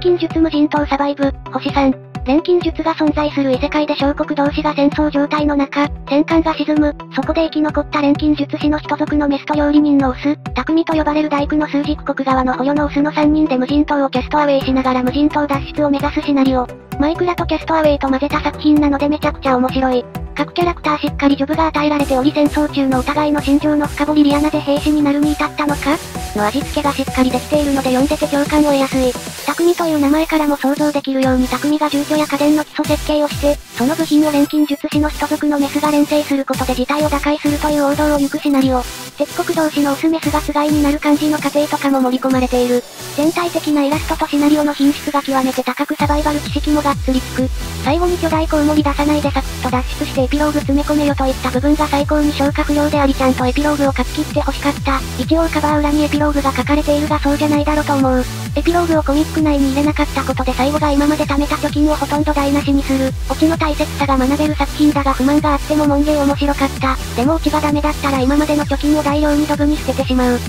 金術無人島サバイブ、星3。錬金術が存在する異世界で小国同士が戦争状態の中、戦艦が沈む、そこで生き残った錬金術師の人族のメスと料理人のオス、匠と呼ばれる大工の数軸国側の捕虜のオスの3人で無人島をキャストアウェイしながら無人島脱出を目指すシナリオ。マイクラとキャストアウェイと混ぜた作品なのでめちゃくちゃ面白い。各キャラクターしっかりジョブが与えられており戦争中のお互いの心情の深掘りリアなぜ兵士になるに至ったのか？の味付けがしっかりできているので読んでて共感を得やすい。匠という名前からも想像できるように匠が住居や家電の基礎設計をして、その部品を錬金術師の人族のメスが連成することで事態を打開するという王道を行くシナリオ。敵国同士のオスメスがつがいになる感じの過程とかも盛り込まれている。全体的なイラストとシナリオの品質が極めて高くサバイバル知識もがっつりつく。最後に巨大コウモリ出さないでサクッと脱出してエピローグ詰め込めよといった部分が最高に消化不良でありちゃんとエピローグを書き切って欲しかった。一応カバー裏にエピローグが書かれているがそうじゃないだろと思う。エピローグをコミック内に入れなかったことで最後が今まで貯めた貯金をほとんど台無しにする。オチの大切さが学べる作品だが不満があっても門芸面白かった。でもオチがダメだったら今までの貯金を大量にドブに捨ててしまう。